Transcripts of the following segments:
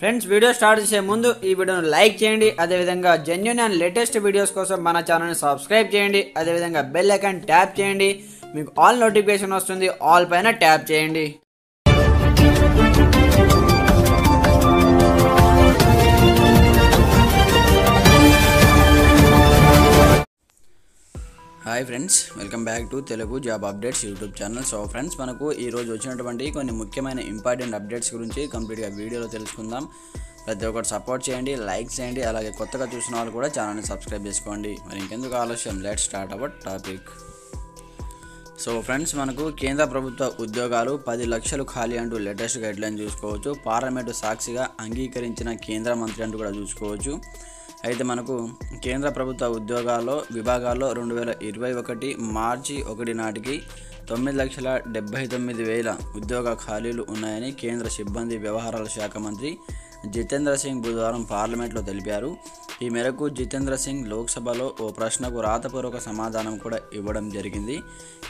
Friends video start చేసే ముందు ఈ వీడియోను లైక్ చేయండి. అదేవిధంగా జెన్యున్ అండ్ లేటెస్ట్ వీడియోస్ కోసం మన ఛానల్ని సబ్స్క్రైబ్ చేయండి. అదేవిధంగా బెల్ ఐకాన్ ట్యాప్ చేయండి. మీకు ఆల్ నోటిఫికేషన్ వస్తుంది. ఆల్ పైన ట్యాప్ చేయండి. Hi friends welcome back to Telugu job updates YouTube channel. So friends మనకు ఈరోజు వచ్చినటువంటి కొన్ని ముఖ్యమైన ఇంపార్టెంట్ అప్డేట్స్ గురించి కంప్లీట్గా వీడియోలో తెలుసుకుందాం. ప్రతి ఒక్కరు సపోర్ట్ చేయండి లైక్ చేయండి అలాగే కొత్తగా చూసిన వాళ్ళు కూడా ఛానల్ని సబ్స్క్రైబ్ చేసుకోండి. మరి ఇంకెందుకు ఆలస్యం? Let start our topic. So friends మనకు కేంద్ర ప్రభుత్వ ఉద్యోగాలు పది లక్షలు ఖాళీ అంటూ లేటెస్ట్ గైడ్లైన్ చూసుకోవచ్చు. పార్లమెంటు సాక్షిగా అంగీకరించిన కేంద్ర మంత్రి అంటూ కూడా చూసుకోవచ్చు. అయితే మనకు కేంద్ర ప్రభుత్వ ఉద్యోగాల్లో విభాగాల్లో రెండు వేల ఇరవై ఒకటి మార్చి ఒకటి నాటికి తొమ్మిది లక్షల డెబ్బై తొమ్మిది వేల ఉద్యోగ ఖాళీలు ఉన్నాయని కేంద్ర సిబ్బంది వ్యవహారాల శాఖ మంత్రి జితేంద్ర సింగ్ బుధవారం పార్లమెంట్లో తెలిపారు. ఈ మేరకు జితేంద్ర సింగ్ లోక్సభలో ఓ ప్రశ్నకు రాతపూర్వక సమాధానం కూడా ఇవ్వడం జరిగింది.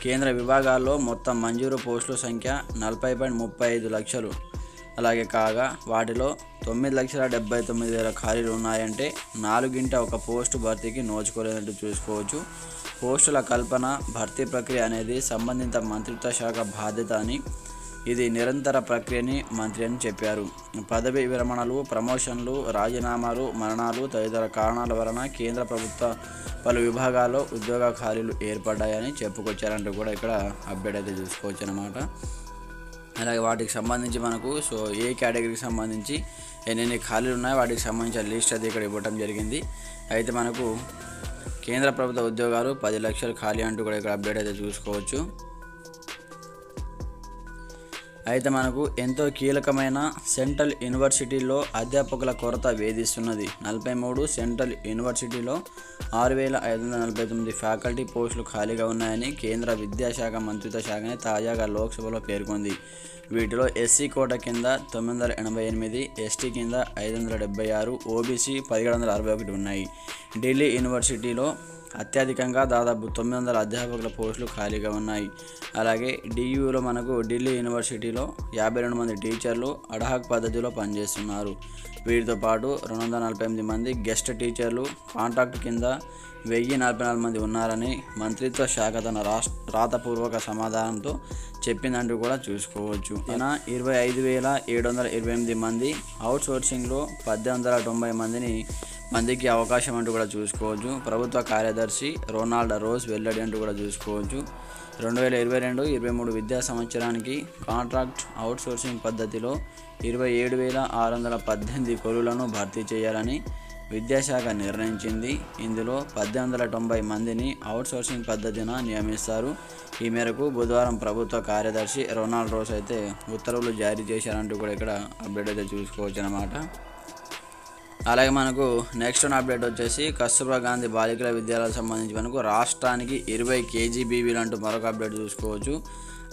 కేంద్ర విభాగాల్లో మొత్తం మంజూరు పోస్టుల సంఖ్య నలభై పాయింట్ ముప్పై ఐదు లక్షలు అలాగే కాగా వాటిలో తొమ్మిది లక్షల డెబ్బై తొమ్మిది వేల ఖాళీలు ఉన్నాయంటే నాలుగింట ఒక పోస్టు భర్తీకి నోచుకోలేనట్టు చూసుకోవచ్చు. పోస్టుల కల్పన భర్తీ ప్రక్రియ అనేది సంబంధిత మంత్రిత్వ శాఖ బాధ్యత అని ఇది నిరంతర ప్రక్రియని మంత్రి అని చెప్పారు. పదవి విరమణలు ప్రమోషన్లు రాజీనామాలు మరణాలు తదితర కారణాల వలన కేంద్ర ప్రభుత్వ పలు విభాగాల్లో ఉద్యోగ ఖాళీలు ఏర్పడ్డాయని చెప్పుకొచ్చారంటూ కూడా ఇక్కడ అప్డేట్ అయితే చూసుకోవచ్చు అనమాట అలాగే వాటికి సంబంధించి మనకు సో ఏ కేటగిరీకి సంబంధించి ఎన్నెన్ని ఖాళీలు ఉన్నాయో వాటికి సంబంధించిన లిస్ట్ అది ఇక్కడ ఇవ్వడం జరిగింది. అయితే మనకు కేంద్ర ప్రభుత్వ ఉద్యోగాలు పది లక్షలు ఖాళీ అంటూ కూడా ఇక్కడ అప్డేట్ అయితే చూసుకోవచ్చు. అయితే మనకు ఎంతో కీలకమైన సెంట్రల్ యూనివర్సిటీలో అధ్యాపకుల కొరత వేధిస్తున్నది. నలభై మూడు సెంట్రల్ యూనివర్సిటీలో ఆరు వేల ఐదు వందల నలభై తొమ్మిది ఫ్యాకల్టీ పోస్టులు ఖాళీగా ఉన్నాయని కేంద్ర విద్యాశాఖ మంత్రిత్వ శాఖని తాజాగా లోక్సభలో పేర్కొంది. వీటిలో ఎస్సీ కోట కింద తొమ్మిది వందల ఎనభై ఎనిమిది ఎస్టీ కింద ఐదు వందల డెబ్బై ఆరు ఓబీసీ పదిహేడు వందల అరవై ఒకటి ఉన్నాయి. ఢిల్లీ యూనివర్సిటీలో అత్యధికంగా దాదాపు తొమ్మిది వందల అధ్యాపకుల పోస్టులు ఖాళీగా ఉన్నాయి. అలాగే డియూలో మనకు ఢిల్లీ యూనివర్సిటీలో యాభై రెండు మంది టీచర్లు అడహాక్ పద్ధతిలో పనిచేస్తున్నారు. వీరితో పాటు రెండు వందల నలభై ఎనిమిది మంది గెస్ట్ టీచర్లు కాంట్రాక్ట్ కింద వెయ్యి నలభై నాలుగు మంది ఉన్నారని మంత్రిత్వ శాఖ తన రాష్ట్ర రాతపూర్వక సమాధానంతో చెప్పిందంటూ కూడా చూసుకోవచ్చు. ఈయన ఇరవై ఐదు వేల ఏడు వందల ఇరవై ఎనిమిది మంది అవుట్ సోర్సింగ్లో పద్దెనిమిది వందల తొంభై మందిని మందికి అవకాశం అంటూ కూడా చూసుకోవచ్చు. ప్రభుత్వ కార్యదర్శి రొనాల్డ్ రోజ్ వెల్లడి అంటూ కూడా చూసుకోవచ్చు. రెండు వేల ఇరవై రెండు ఇరవై మూడు విద్యా సంవత్సరానికి కాంట్రాక్ట్ అవుట్సోర్సింగ్ పద్ధతిలో ఇరవై ఏడు వేల ఆరు వందల పద్దెనిమిది కొలులను భర్తీ చేయాలని విద్యాశాఖ నిర్ణయించింది. ఇందులో పద్దెనిమిది వందల తొంభై మందిని అవుట్సోర్సింగ్ పద్ధతిన నియమిస్తారు. ఈ మేరకు బుధవారం ప్రభుత్వ కార్యదర్శి రొనాల్డ్ రోస్ అయితే ఉత్తర్వులు జారీ చేశారంటూ కూడా ఇక్కడ అప్డేట్ అయితే చూసుకోవచ్చు అన్నమాట అలాగే మనకు నెక్స్ట్ వన్ అప్డేట్ వచ్చేసి కస్తూర్బా గాంధీ బాలికల విద్యాలయాలకు సంబంధించి మనకు రాష్ట్రానికి ఇరవై కేజీబీవీలు అంటూ మరొక అప్డేట్ చూసుకోవచ్చు.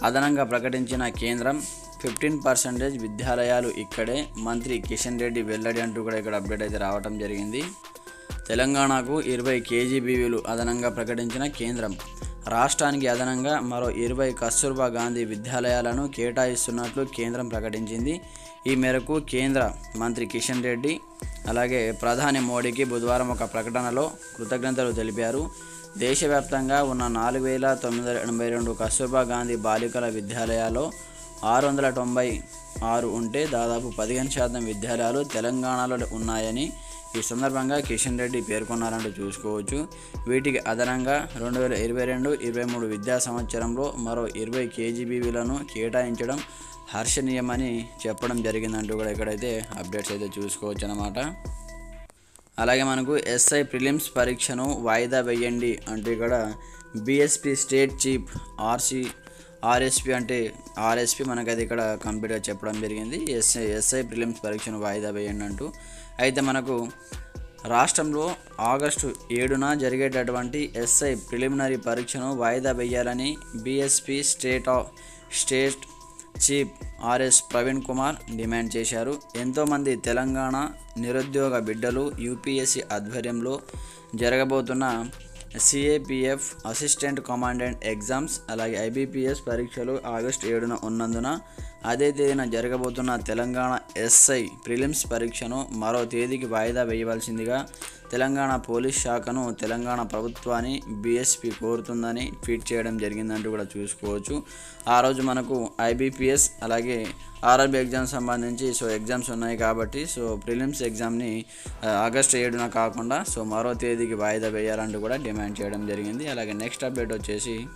అదనంగా ప్రకటించిన కేంద్రం ఫిఫ్టీన్ పర్సెంటేజ్ విద్యాలయాలు ఇక్కడే మంత్రి కిషన్ రెడ్డి వెల్లడి అంటూ కూడా ఇక్కడ అప్డేట్ అయితే రావడం జరిగింది. తెలంగాణకు ఇరవై కేజీబీవీలు అదనంగా ప్రకటించిన కేంద్రం రాష్ట్రానికి అదనంగా మరో ఇరవై కస్తూర్బా గాంధీ విద్యాలయాలను కేటాయిస్తున్నట్లు కేంద్రం ప్రకటించింది. ఈ మేరకు కేంద్ర మంత్రి కిషన్ రెడ్డి అలాగే ప్రధాని మోడీకి బుధవారం ఒక ప్రకటనలో కృతజ్ఞతలు తెలిపారు. దేశవ్యాప్తంగా ఉన్న నాలుగు వేల తొమ్మిది వందల ఎనభై రెండు కస్తూర్బా గాంధీ బాలికల విద్యాలయాల్లో ఆరు వందల తొంభై ఆరు ఉంటే దాదాపు పదిహేను శాతం విద్యాలయాలు తెలంగాణలో ఉన్నాయని ఈ సందర్భంగా కిషన్ రెడ్డి పేర్కొన్నారంటూ చూసుకోవచ్చు. వీటికి అదనంగా రెండు వేల ఇరవై రెండు ఇరవై మూడు విద్యా సంవత్సరంలో మరో ఇరవై కేజీబీవీలను కేటాయించడం హర్షణీయం అని చెప్పడం జరిగిందంటూ కూడా ఇక్కడైతే అప్డేట్స్ అయితే చూసుకోవచ్చు అనమాట అలాగే మనకు ఎస్ఐ ప్రిలిమ్స్ పరీక్షను వాయిదా వేయండి అంటూ ఇక్కడ BSP state chief RC RSP అంటే ఆర్ఎస్పి మనకైతే ఇక్కడ కంప్లీట్గా చెప్పడం జరిగింది. ఎస్ఐ ఎస్ఐ ప్రిలిమ్స్ పరీక్షను వాయిదా వేయండి అంటూ. అయితే మనకు రాష్ట్రంలో ఆగస్టు ఏడున జరిగేటటువంటి ఎస్ఐ ప్రిలిమినరీ పరీక్షను వాయిదా వేయాలని BSP state of state chief RS Praveen Kumar demand చేశారు. ఎంతోమంది తెలంగాణ నిరుద్యోగ బిడ్డలు యూపీఎస్సీ ఆధ్వర్యంలో జరగబోతున్న సిఏపిఎఫ్ అసిస్టెంట్ కమాండెంట్ ఎగ్జామ్స్ అలాగే ఐబీపీఎస్ పరీక్షలు ఆగస్టు ఏడున ఉన్నందున అదే తేదీన జరగబోతున్న తెలంగాణ ఎస్ఐ ప్రిలిమ్స్ పరీక్షను మరో తేదీకి వాయిదా వేయవలసిందిగా తెలంగాణ పోలీస్ శాఖను తెలంగాణ ప్రభుత్వాన్ని బీఎస్పీ కోరుతుందని ట్వీట్ చేయడం జరిగిందంటూ కూడా చూసుకోవచ్చు. ఆ రోజు మనకు ఐబీపీఎస్ అలాగే ఆర్ఆర్బీ ఎగ్జామ్ సంబంధించి సో ఎగ్జామ్స్ ఉన్నాయి కాబట్టి సో ప్రిలిమ్స్ ఎగ్జామ్ని ఆగస్ట్ ఏడున కాకుండా సో మరో తేదీకి వాయిదా వేయాలంటూ కూడా డిమాండ్ చేయడం జరిగింది. అలాగే నెక్స్ట్ అప్డేట్ వచ్చేసి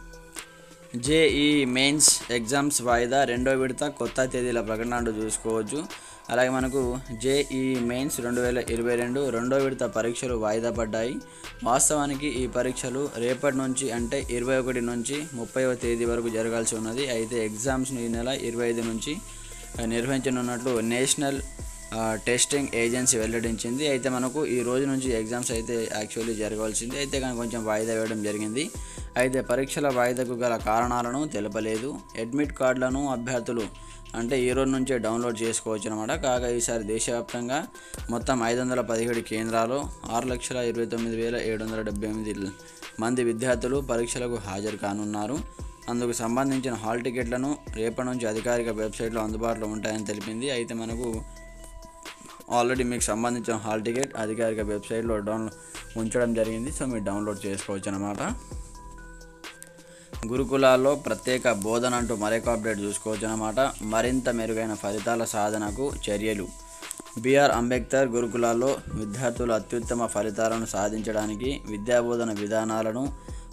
జేఈ మెయిన్స్ ఎగ్జామ్స్ వాయిదా రెండో విడత కొత్త తేదీల ప్రకటన అంటూ చూసుకోవచ్చు. అలాగే మనకు జేఈ మెయిన్స్ రెండు వేల ఇరవై రెండు రెండో విడత పరీక్షలు వాయిదా పడ్డాయి. వాస్తవానికి ఈ పరీక్షలు రేపటి నుంచి అంటే ఇరవై ఒకటి నుంచి ముప్పైవ తేదీ వరకు జరగాల్సి ఉన్నది. అయితే ఎగ్జామ్స్ ఈ నెల ఇరవై ఐదు నుంచి నిర్వహించనున్నట్లు నేషనల్ టెస్టింగ్ ఏజెన్సీ వెల్లడించింది. అయితే మనకు ఈ రోజు నుంచి ఎగ్జామ్స్ అయితే యాక్చువల్లీ జరగాల్సింది అయితే కానీ కొంచెం వాయిదా వేయడం జరిగింది. అయితే పరీక్షల వాయిదాకు గల కారణాలను తెలపలేదు. అడ్మిట్ కార్డులను అభ్యర్థులు అంటే ఈ రోజు నుంచే డౌన్లోడ్ చేసుకోవచ్చు అనమాట కాగా ఈసారి దేశవ్యాప్తంగా మొత్తం ఐదు వందల పదిహేడు కేంద్రాలు ఆరు లక్షల ఇరవై తొమ్మిది వేల ఏడు వందల డెబ్బై ఎనిమిది మంది విద్యార్థులు పరీక్షలకు హాజరు కానున్నారు. అందుకు సంబంధించిన హాల్ టికెట్లను రేపటి నుంచి అధికారిక వెబ్సైట్లో అందుబాటులో ఉంటాయని తెలిపింది. అయితే మనకు ఆల్రెడీ మీకు సంబంధించిన హాల్ టికెట్ అధికారిక వెబ్సైట్లో డౌన్లో ఉంచడం జరిగింది. సో మీరు డౌన్లోడ్ చేసుకోవచ్చు అనమాట గురుకులాల్లో ప్రత్యేక బోధన అంటూ మరొక అప్డేట్ చూసుకోవచ్చు అనమాట మరింత మెరుగైన ఫలితాల సాధనకు చర్యలు. బిఆర్ అంబేద్కర్ గురుకులాల్లో విద్యార్థులు అత్యుత్తమ ఫలితాలను సాధించడానికి విద్యాబోధన విధానాలను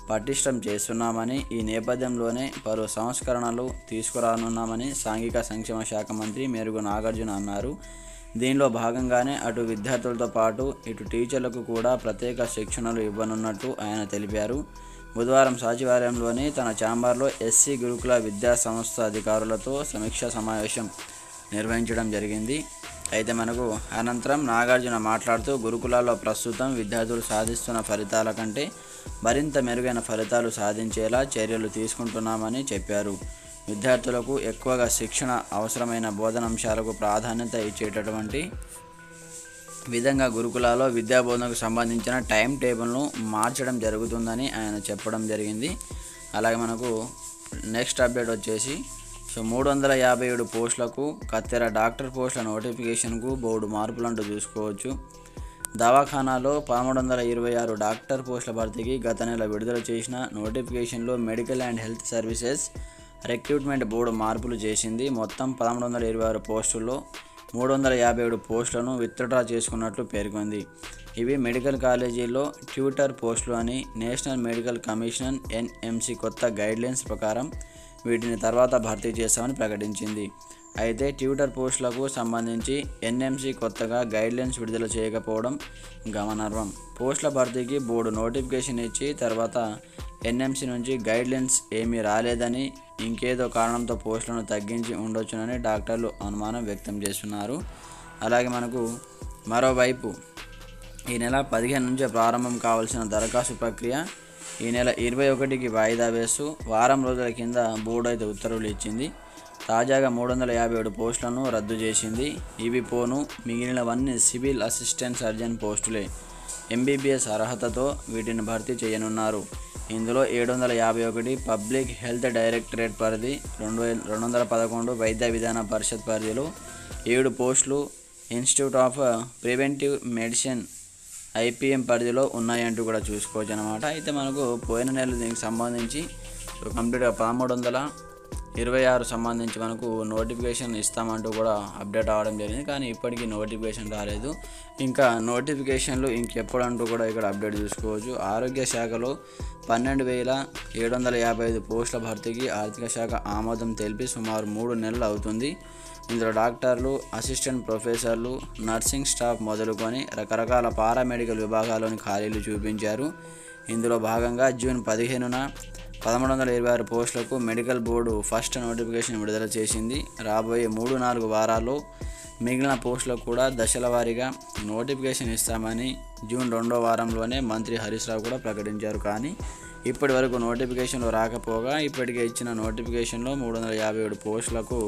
పటిష్టం చేస్తున్నామని ఈ నేపథ్యంలోనే పలు సంస్కరణలు తీసుకురానున్నామని సాంఘిక సంక్షేమ శాఖ మంత్రి మెరుగు నాగార్జున అన్నారు. దీనిలో భాగంగానే అటు విద్యార్థులతో పాటు ఇటు టీచర్లకు కూడా ప్రత్యేక శిక్షణలు ఇవ్వనున్నట్టు ఆయన తెలిపారు. బుధవారం సచివాలయంలోని తన ఛాంబర్లో ఎస్సీ గురుకుల విద్యా సంస్థ అధికారులతో సమీక్షా సమావేశం నిర్వహించడం జరిగింది. అయితే మనకు అనంతరం నాగార్జున మాట్లాడుతూ గురుకులాల్లో ప్రస్తుతం విద్యార్థులు సాధిస్తున్న ఫలితాల కంటే మరింత మెరుగైన ఫలితాలు సాధించేలా చర్యలు తీసుకుంటున్నామని చెప్పారు. విద్యార్థులకు ఎక్కువగా శిక్షణ అవసరమైన బోధనాంశాలకు ప్రాధాన్యత ఇచ్చేటటువంటి విధంగా గురుకులాల్లో విద్యాబోధనకు సంబంధించిన టైం టేబుల్ను మార్చడం జరుగుతుందని ఆయన చెప్పడం జరిగింది. అలాగే మనకు నెక్స్ట్ అప్డేట్ వచ్చేసి సో మూడు వందల యాభై ఏడు పోస్టులకు కత్తెర డాక్టర్ పోస్టుల నోటిఫికేషన్కు బోర్డు మార్పులంటూ చూసుకోవచ్చు. దవాఖానాలో పదమూడు వందల ఇరవై ఆరు డాక్టర్ పోస్టుల భర్తీకి గత నెల విడుదల చేసిన నోటిఫికేషన్లో medical and health services recruitment board మార్పులు చేసింది. మొత్తం పదమూడు వందల ఇరవై ఆరు పోస్టుల్లో మూడు వందల యాభై ఏడు పోస్టులను విత్డ్రా చేసుకున్నట్లు పేర్కొంది. ఇవి మెడికల్ కాలేజీలో ట్యూటర్ పోస్టులు అని నేషనల్ మెడికల్ కమిషన్ ఎన్ఎంసి కొత్త గైడ్లైన్స్ ప్రకారం వీటిని తర్వాత భర్తీ చేస్తామని ప్రకటించింది. అయితే ట్విటర్ పోస్టులకు సంబంధించి ఎన్ఎంసి కొత్తగా గైడ్లైన్స్ విడుదల చేయకపోవడం గమనార్హం. పోస్టుల భర్తీకి బోర్డు నోటిఫికేషన్ ఇచ్చి తర్వాత ఎన్ఎంసి నుంచి గైడ్లైన్స్ ఏమీ రాలేదని ఇంకేదో కారణంతో పోస్టులను తగ్గించి ఉండొచ్చునని డాక్టర్లు అనుమానం వ్యక్తం చేస్తున్నారు. అలాగే మనకు మరోవైపు ఈ నెల పదిహేను నుంచే ప్రారంభం కావాల్సిన దరఖాస్తు ప్రక్రియ ఈ నెల ఇరవై ఒకటికి వాయిదా వేస్తూ వారం రోజుల కింద బోర్డు అయితే ఉత్తర్వులు ఇచ్చింది. తాజాగా మూడు వందల యాభై ఏడు పోస్టులను రద్దు చేసింది ఇవి పోను మిగిలినవన్నీ సివిల్ అసిస్టెంట్ సర్జన్ పోస్టులే. ఎంబీబీఎస్ అర్హతతో వీటిని భర్తీ చేయనున్నారు. ఇందులో ఏడు వందల యాభై ఒకటి పబ్లిక్ హెల్త్ డైరెక్టరేట్ పరిధి రెండు వేల రెండు వందల పదకొండు వైద్య విధాన పరిషత్ పరిధిలో ఏడు పోస్టులు institute of preventive medicine IPM పరిధిలో ఉన్నాయంటూ కూడా చూసుకోవచ్చు అనమాట అయితే మనకు పోయిన నెల దీనికి సంబంధించి కంప్లీట్గా పదమూడు వందల ఇరవై ఆరు సంబంధించి మనకు నోటిఫికేషన్ ఇస్తామంటూ కూడా అప్డేట్ అవ్వడం జరిగింది. కానీ ఇప్పటికీ నోటిఫికేషన్ రాలేదు. ఇంకా నోటిఫికేషన్లు ఇంకెప్పుడంటూ కూడా ఇక్కడ అప్డేట్ చూసుకోవచ్చు. ఆరోగ్య శాఖలో పన్నెండు వేల ఏడు వందల యాభై ఐదు పోస్టుల భర్తీకి ఆర్థిక శాఖ ఆమోదం తెలిపి సుమారు మూడు నెలలు అవుతుంది. ఇందులో డాక్టర్లు అసిస్టెంట్ ప్రొఫెసర్లు నర్సింగ్ స్టాఫ్ మొదలుకొని రకరకాల పారామెడికల్ విభాగాల్లోని ఖాళీలు చూపించారు. ఇందులో భాగంగా జూన్ పదిహేనున పదమూడు వందల ఇరవై ఆరు పోస్టులకు మెడికల్ బోర్డు ఫస్ట్ నోటిఫికేషన్ విడుదల చేసింది. రాబోయే మూడు నాలుగు వారాల్లో మిగిలిన పోస్టులకు కూడా దశల వారీగా నోటిఫికేషన్ ఇస్తామని జూన్ రెండో వారంలోనే మంత్రి హరీష్ రావు కూడా ప్రకటించారు. కానీ ఇప్పటి వరకు నోటిఫికేషన్లు రాకపోగా ఇప్పటికే ఇచ్చిన నోటిఫికేషన్లో మూడు వందల యాభై ఏడు పోస్టులకు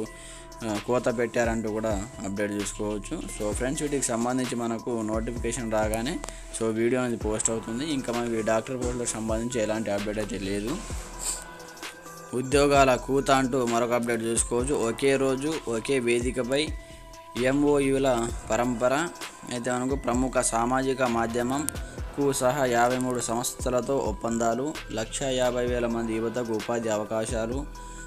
కోత పెట్టారంటూ కూడా అప్డేట్ చూసుకోవచ్చు. సో ఫ్రెండ్స్ వీటికి సంబంధించి మనకు నోటిఫికేషన్ రాగానే సో వీడియో అనేది పోస్ట్ అవుతుంది. ఇంకా మనకి డాక్టర్ పోస్టులకు సంబంధించి ఎలాంటి అప్డేట్ అయితే లేదు. ఉద్యోగాల కూత అంటూ మరొక అప్డేట్ చూసుకోవచ్చు. ఒకే రోజు ఒకే వేదికపై ఎంఓయుల పరంపర అయితే మనకు ప్రముఖ సామాజిక మాధ్యమం కు సహా యాభై మూడు సంస్థలతో ఒప్పందాలు లక్ష యాభై వేల మంది యువతకు ఉపాధి అవకాశాలు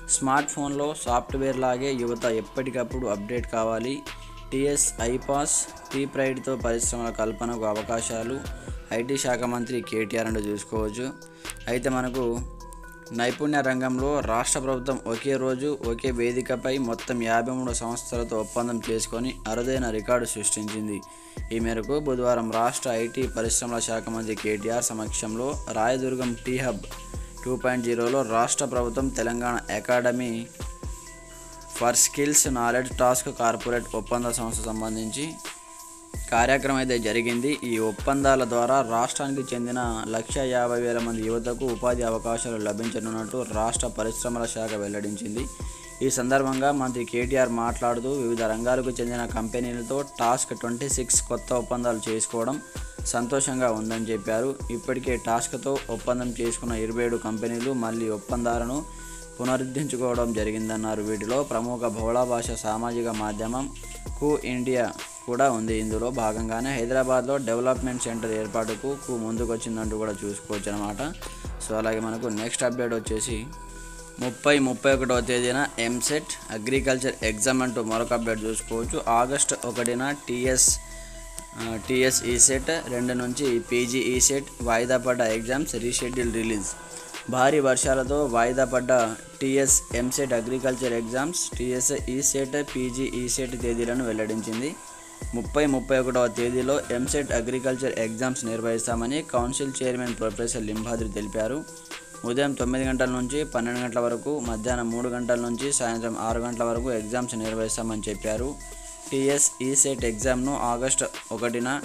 స్మార్ట్ ఫోన్లో సాఫ్ట్వేర్ లాగే యువత ఎప్పటికప్పుడు అప్డేట్ కావాలి. టీఎస్ ఐపాస్ టీ ప్రైడ్తో పరిశ్రమల కల్పనకు అవకాశాలు. ఐటీ శాఖ మంత్రి కేటీఆర్ అంటూ చూసుకోవచ్చు. అయితే మనకు నైపుణ్య రంగంలో రాష్ట్ర ప్రభుత్వం ఒకే రోజు ఒకే వేదికపై మొత్తం యాభై మూడు సంస్థలతో ఒప్పందం చేసుకొని అరుదైన రికార్డు సృష్టించింది. ఈ మేరకు బుధవారం రాష్ట్ర ఐటీ పరిశ్రమల శాఖ మంత్రి కేటీఆర్ సమక్షంలో Rayadurgam T hub two point జీరోలో రాష్ట్ర ప్రభుత్వం Telangana academy for skills knowledge TASK corporate ఒప్పంద సంస్థ సంబంధించి కార్యక్రమం అయితే జరిగింది. ఈ ఒప్పందాల ద్వారా రాష్ట్రానికి చెందిన లక్ష యాభై వేల మంది యువతకు ఉపాధి అవకాశాలు లభించనున్నట్టు రాష్ట్ర పరిశ్రమల శాఖ వెల్లడించింది. ఈ సందర్భంగా మంత్రి కేటీఆర్ మాట్లాడుతూ వివిధ రంగాలకు చెందిన కంపెనీలతో టాస్క్ ట్వంటీ సిక్స్ కొత్త ఒప్పందాలు చేసుకోవడం సంతోషంగా ఉందని చెప్పారు. ఇప్పటికే టాస్క్తో ఒప్పందం చేసుకున్న ఇరవై ఏడు కంపెనీలు మళ్ళీ ఒప్పందాలను పునరుద్ధరించుకోవడం జరిగిందన్నారు. వీటిలో ప్రముఖ బహుళ భాష సామాజిక మాధ్యమం కూ ఇండియా కూడా ఉంది. ఇందులో భాగంగానే హైదరాబాద్లో డెవలప్మెంట్ సెంటర్ ఏర్పాటుకు కూ ముందుకొచ్చిందంటూ కూడా చూసుకోవచ్చు అనమాట సో అలాగే మనకు నెక్స్ట్ అప్డేట్ వచ్చేసి ముప్పై ముప్పై ఒకటవ తేదీన ఎంసెట్ అగ్రికల్చర్ ఎగ్జామ్ అంటూ మరొక అప్డేట్ చూసుకోవచ్చు. ఆగస్ట్ ఒకటిన టీఎస్ టీఎస్ ఈసెట్ రెండు నుంచి పీజీ ఈసెట్ వాయిదా పడ్డ ఎగ్జామ్స్ రీషెడ్యూల్ రిలీజ్. భారీ వర్షాలతో వాయిదా పడ్డ TS EAMCET agriculture exams TS ECET PG ECET తేదీలను వెల్లడించింది. ముప్పై ముప్పై ఒకటవ తేదీలో ఎంసెట్ అగ్రికల్చర్ ఎగ్జామ్స్ నిర్వహిస్తామని కౌన్సిల్ చైర్మన్ ప్రొఫెసర్ లింబాద్రి తెలిపారు. ఉదయం తొమ్మిది గంటల నుంచి పన్నెండు గంటల వరకు మధ్యాహ్నం మూడు గంటల నుంచి సాయంత్రం ఆరు గంటల వరకు ఎగ్జామ్స్ నిర్వహిస్తామని చెప్పారు. టీఎస్ ఈసెట్ ఎగ్జామ్ను ఆగస్టు ఒకటిన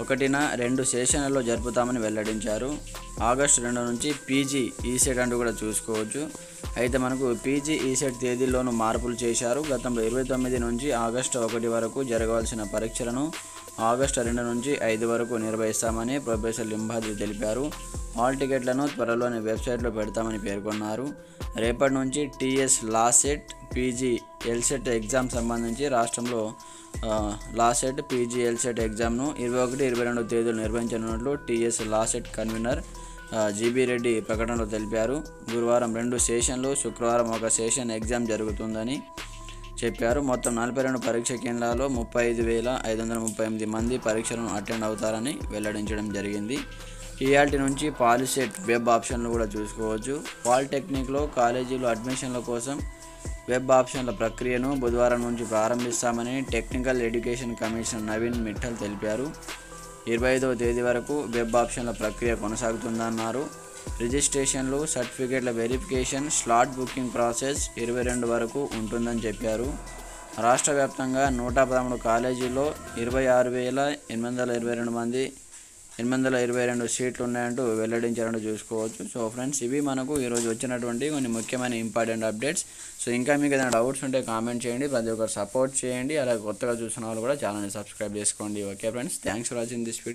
ఒకటిన రెండు సెషన్లలో జరుపుతామని వెల్లడించారు. ఆగస్టు రెండు నుంచి పీజీ ఈసెట్ అంటూ కూడా చూసుకోవచ్చు. అయితే మనకు పీజీ ఈసెట్ తేదీల్లోనూ మార్పులు చేశారు. గతంలో ఇరవై తొమ్మిది నుంచి ఆగస్టు ఒకటి వరకు జరగవలసిన పరీక్షలను ఆగస్టు రెండు నుంచి ఐదు వరకు నిర్వహిస్తామని ప్రొఫెసర్ లింబాద్రి తెలిపారు. హాల్ టికెట్లను త్వరలోనే వెబ్సైట్లో పెడతామని పేర్కొన్నారు. రేపటి నుంచి TS LAWCET PG LCET exam సంబంధించి రాష్ట్రంలో లాసెట్ పీజీ ఎల్సెట్ ఎగ్జామ్ను ఇరవై ఒకటి ఇరవై రెండు తేదీలు నిర్వహించనున్నట్లు TS LAWCET convener GB Reddy ప్రకటనలో తెలిపారు. గురువారం రెండు సెషన్లు శుక్రవారం ఒక సెషన్ ఎగ్జామ్ జరుగుతుందని చెప్పారు. మొత్తం నలభై రెండు పరీక్ష కేంద్రాల్లో ముప్పై ఐదు వేల ఐదు వందల ముప్పై ఎనిమిది మంది పరీక్షలను అటెండ్ అవుతారని వెల్లడించడం జరిగింది. ఈఆర్టీ నుంచి పాలిసెట్ వెబ్ ఆప్షన్లు కూడా చూసుకోవచ్చు. పాలిటెక్నిక్లో కాలేజీలో అడ్మిషన్ల కోసం వెబ్ ఆప్షన్ల ప్రక్రియను బుధవారం నుంచి ప్రారంభిస్తామని technical education commissioner Naveen Mittal తెలిపారు. ఇరవై ఐదవ తేదీ వరకు వెబ్ ఆప్షన్ల ప్రక్రియ కొనసాగుతుందన్నారు. రిజిస్ట్రేషన్లు సర్టిఫికేట్ల వెరిఫికేషన్ స్లాట్ బుకింగ్ ప్రాసెస్ ఇరవై రెండు వరకు ఉంటుందని చెప్పారు. రాష్ట్ర వ్యాప్తంగా నూట పదమూడు కాలేజీల్లో ఇరవై ఆరు వేల ఎనిమిది వందల ఇరవై రెండు మంది ఎనిమిది వందల ఇరవై రెండు సీట్లు ఉన్నాయంటూ వెల్లడించారంటూ చూసుకోవచ్చు. సో ఫ్రెండ్స్ ఇవి మనకు ఈరోజు వచ్చినటువంటి కొన్ని ముఖ్యమైన ఇంపార్టెంట్ అప్డేట్స్. సో ఇంకా మీకు ఏదైనా డౌట్స్ ఉంటే కామెంట్ చేయండి ప్రతి ఒక్కరు సపోర్ట్ చేయండి అలాగే కొత్తగా చూసిన వాళ్ళు కూడా ఛానల్ని సబ్స్క్రైబ్ చేసుకోండి. Okay friends thanks for watching this video.